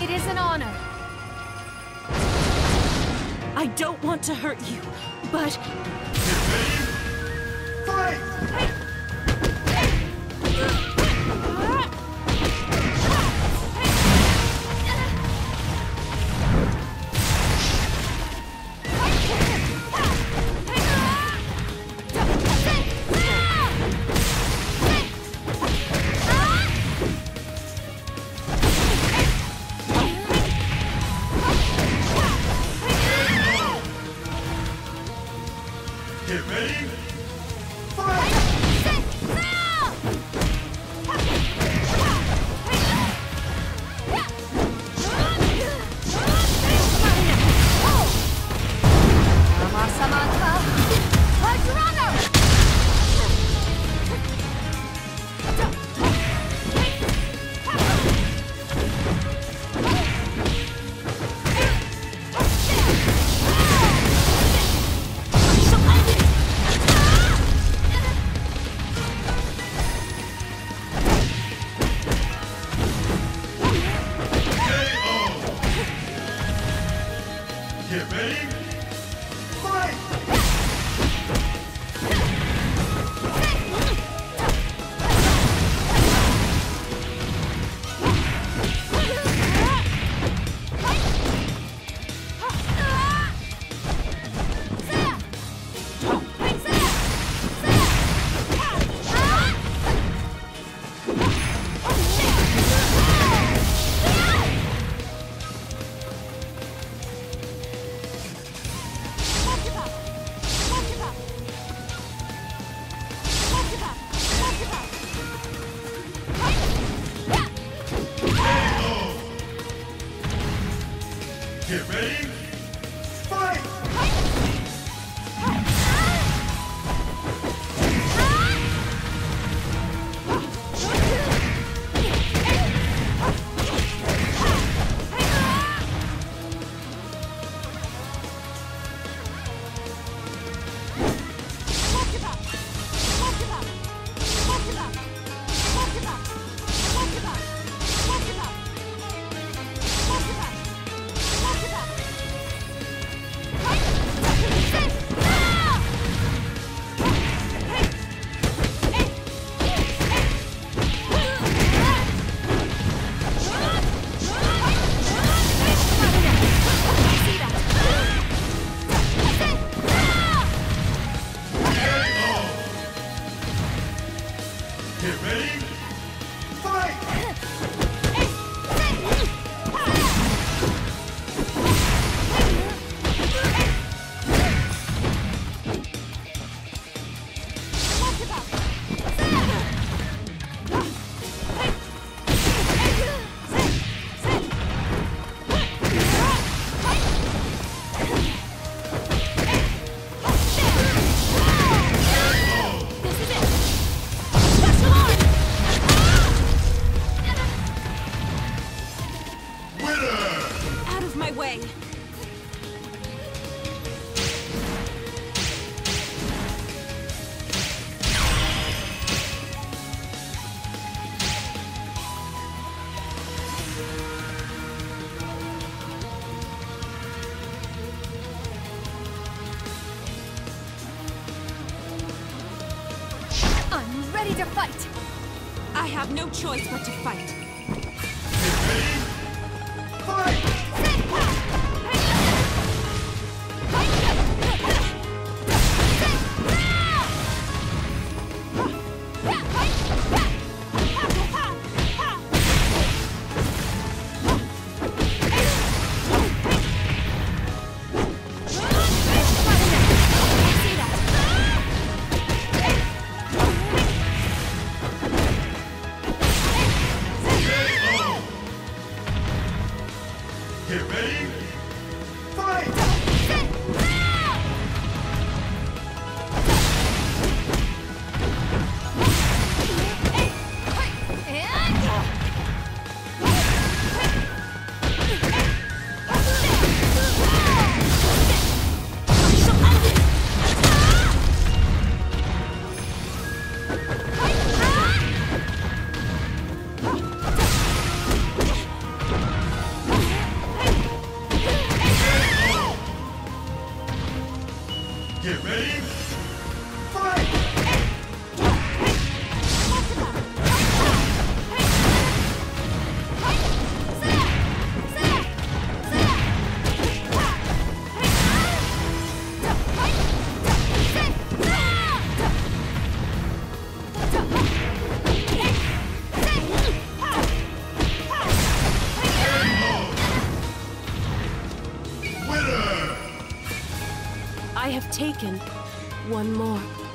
an honor. I don't want to hurt you, but Get ready. Ready to fight. I have no choice but to fight. Have taken one more.